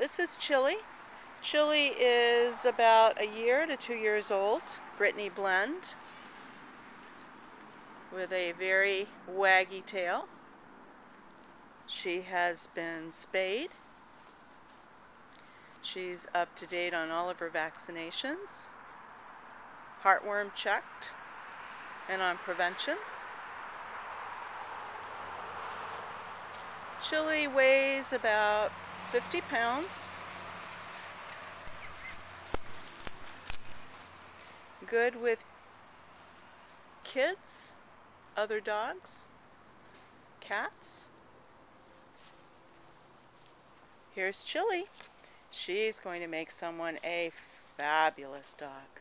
This is Chili. Chili is about a year to two years old. Brittany blend with a very waggy tail. She has been spayed. She's up to date on all of her vaccinations. Heartworm checked and on prevention. Chili weighs about 50 pounds. Good with kids, other dogs, cats. Here's Chili. She's going to make someone a fabulous dog.